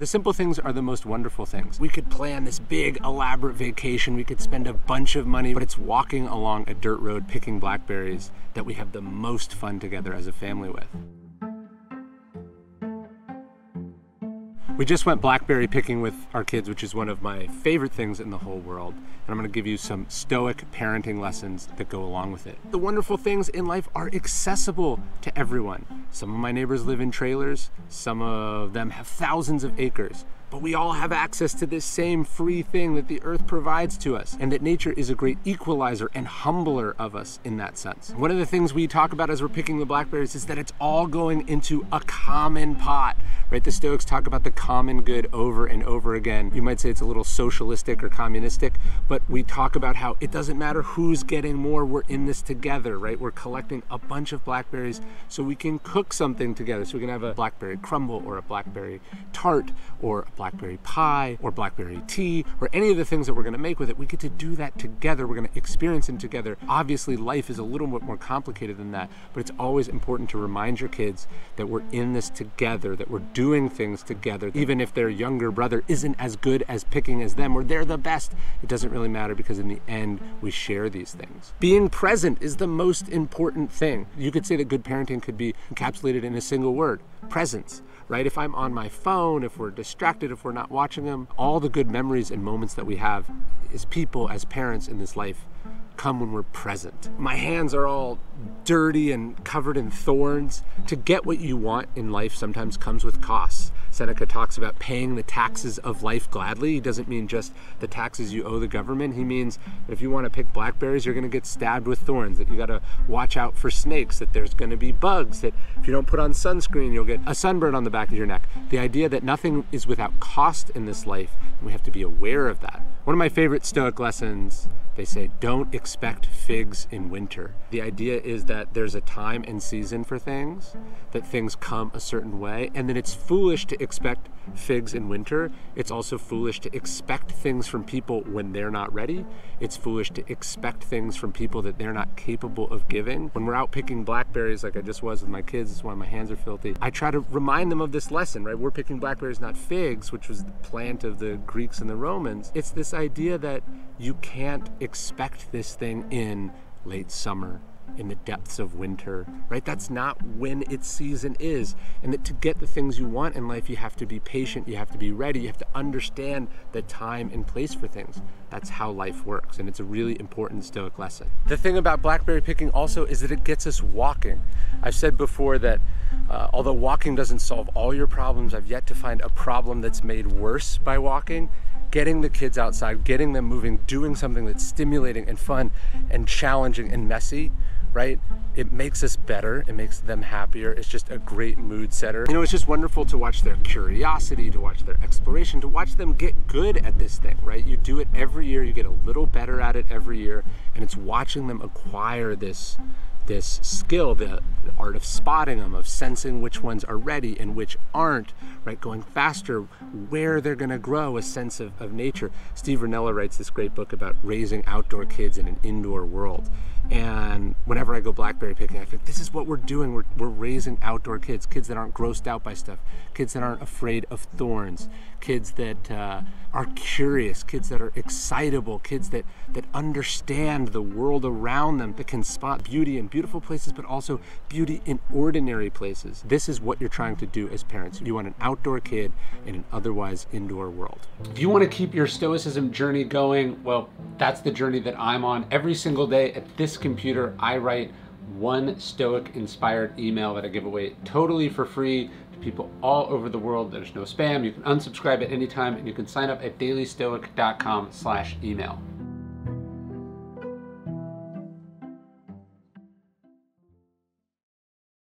The simple things are the most wonderful things. We could plan this big, elaborate vacation. We could spend a bunch of money, but it's walking along a dirt road picking blackberries that we have the most fun together as a family with. We just went blackberry picking with our kids, which is one of my favorite things in the whole world. And I'm gonna give you some stoic parenting lessons that go along with it. The wonderful things in life are accessible to everyone. Some of my neighbors live in trailers, some of them have thousands of acres but we all have access to this same free thing that the earth provides to us, and that nature is a great equalizer and humbler of us in that sense. One of the things we talk about as we're picking the blackberries is that it's all going into a common pot, right? The Stoics talk about the common good over and over again. You might say it's a little socialistic or communistic, but we talk about how it doesn't matter who's getting more, we're in this together, right? We're collecting a bunch of blackberries so we can cook something together. So we can have a blackberry crumble or a blackberry tart or a blackberry pie or blackberry tea or any of the things that we're going to make with it, we get to do that together. We're going to experience it together. Obviously, life is a little bit more complicated than that, but it's always important to remind your kids that we're in this together, that we're doing things together. Even if their younger brother isn't as good as picking as them or they're the best, it doesn't really matter because in the end, we share these things. Being present is the most important thing. You could say that good parenting could be encapsulated in a single word presence right? If I'm on my phone, if we're distracted, if we're not watching them, all the good memories and moments that we have as people, as parents in this life, come when we're present. My hands are all dirty and covered in thorns. To get what you want in life sometimes comes with costs. Seneca talks about paying the taxes of life gladly. He doesn't mean just the taxes you owe the government. He means that if you want to pick blackberries, you're going to get stabbed with thorns, that you got to watch out for snakes, that there's going to be bugs, that if you don't put on sunscreen, you'll get a sunburn on the back of your neck. The idea that nothing is without cost in this life, and we have to be aware of that. One of my favorite Stoic lessons they say, don't expect figs in winter. The idea is that there's a time and season for things, that things come a certain way, and then it's foolish to expect figs in winter. It's also foolish to expect things from people when they're not ready. It's foolish to expect things from people that they're not capable of giving. When we're out picking blackberries, like I just was with my kids, it's why my hands are filthy. I try to remind them of this lesson, right? We're picking blackberries, not figs, which was the plant of the Greeks and the Romans. It's this idea that you can't expect this thing in late summer in the depths of winter, right? That's not when its season is. And that to get the things you want in life, you have to be patient, you have to be ready, you have to understand the time and place for things. That's how life works, and it's a really important Stoic lesson. The thing about blackberry picking also is that it gets us walking. I've said before that uh, although walking doesn't solve all your problems, I've yet to find a problem that's made worse by walking getting the kids outside, getting them moving, doing something that's stimulating and fun and challenging and messy, right? It makes us better. It makes them happier. It's just a great mood setter. You know, it's just wonderful to watch their curiosity, to watch their exploration, to watch them get good at this thing, right? You do it every year, you get a little better at it every year, and it's watching them acquire this this skill, the, the, art of spotting them, of sensing which ones are ready and which aren't, right? Going faster, where they're going to grow, a sense of, of nature. Steve Rinella writes this great book about raising outdoor kids in an indoor world. And whenever I go blackberry picking, I think this is what we're doing. We're, we're raising outdoor kids, kids that aren't grossed out by stuff, kids that aren't afraid of thorns, kids that uh, are curious, kids that are excitable, kids that, that understand the world around them, that can spot beauty in beautiful places, but also beauty in ordinary places. This is what you're trying to do as parents. You want an outdoor kid in an otherwise indoor world. If you want to keep your Stoicism journey going, well, that's the journey that I'm on every single day at this computer. I write one Stoic inspired email that I give away totally for free to people all over the world. There's no spam. You can unsubscribe at any time and you can sign up at dailystoic.com slash email.